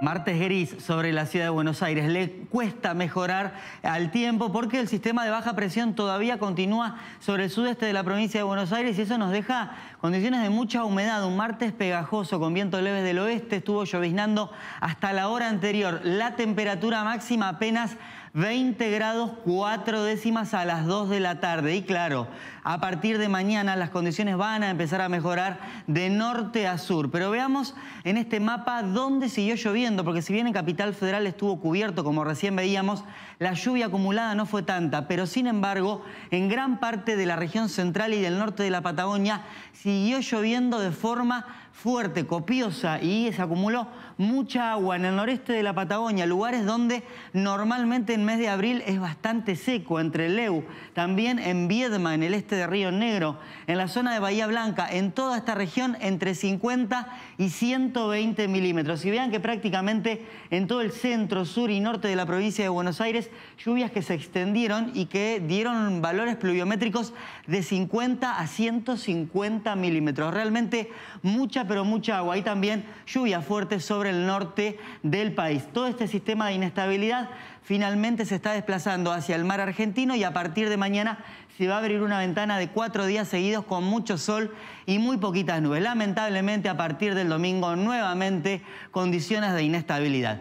Martes gris sobre la ciudad de Buenos Aires. Le cuesta mejorar al tiempo porque el sistema de baja presión todavía continúa sobre el sudeste de la provincia de Buenos Aires y eso nos deja condiciones de mucha humedad. Un martes pegajoso con vientos leves del oeste, estuvo lloviznando hasta la hora anterior. La temperatura máxima apenas 20 grados 4 décimas a las 2 de la tarde. Y claro, a partir de mañana las condiciones van a empezar a mejorar de norte a sur. Pero veamos en este mapa dónde siguió lloviendo, porque si bien en Capital Federal estuvo cubierto, como recién veíamos, la lluvia acumulada no fue tanta, pero sin embargo, en gran parte de la región central y del norte de la Patagonia siguió lloviendo de forma fuerte, copiosa y se acumuló mucha agua en el noreste de la Patagonia, lugares donde normalmente en mes de abril es bastante seco, entre Leu, también en Viedma, en el este de Río Negro, en la zona de Bahía Blanca, en toda esta región entre 50 y 120 milímetros. Y vean que prácticamente en todo el centro, sur y norte de la provincia de Buenos Aires, lluvias que se extendieron y que dieron valores pluviométricos de 50 a 150 milímetros. Realmente mucha pero mucha agua y también lluvia fuerte sobre el norte del país. Todo este sistema de inestabilidad finalmente se está desplazando hacia el mar argentino y a partir de mañana se va a abrir una ventana de cuatro días seguidos con mucho sol y muy poquitas nubes. Lamentablemente a partir del domingo nuevamente condiciones de inestabilidad.